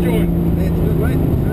George. That's good, right?